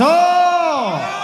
자.